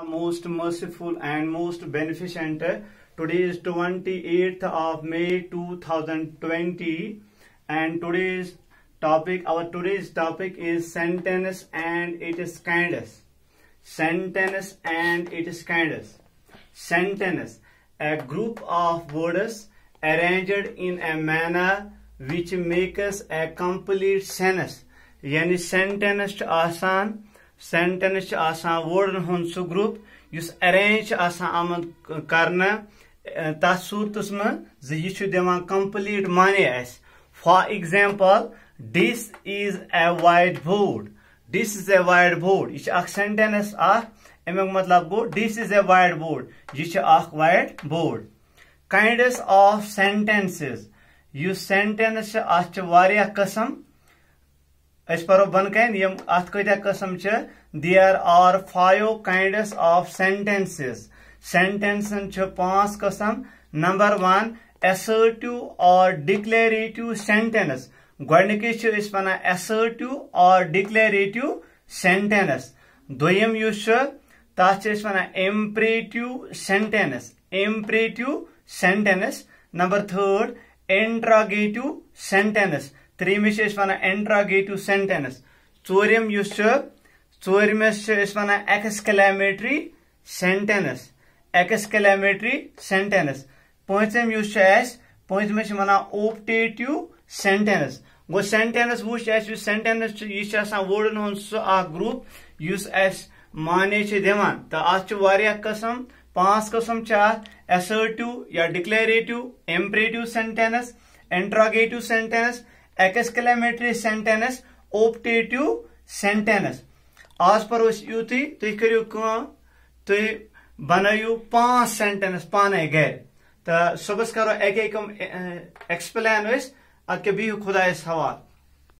most merciful and most beneficent. Today is 28th of May 2020 and today's topic, our today's topic is sentence and its kinds. Sentence and its kinds. Sentence, a group of words arranged in a manner which makes a complete sentence. Yani sentence आसान sentence वर्डन हूँ सह group इस arrange आमद कर तथ सूरत मज यह कंप्लीट माने for example this is a white board this is a white board यह सेंटेंस अमुक मतलब गो this is a white board यह white board kinds of sentences sentence अ कस्म परो बन कन अत कत्या कस्म छ there are five kinds of sentences सेंटेंसन पाँच कस्म. Number one assertive or declarative sentence is वना assertive और डिक्लेरेटिव सेंटेंस इस वना एंट्रागेटिव सेंटेंस चोरम चोरमस वन एक्सक्लेमेटरी सेंटेंस एक्सक्लेमेटरी सेंटेंस पचम पचम ओपटेटिव सेंटेंस गो सेंटेंस वो सेंटेंस यह वर्डन हूँ सह ग्रुप माने दिवान तो अत कस्म पाँच कस्म असर्टिव या declarative imperative sentence exclamatory sentence optative sentence आज पर युत तुम करू तुम बनू पाँच सेंटेंस पाने गर तो सुबह करो एक एक एक्सप्लेन अद बिहू खुदा हवाल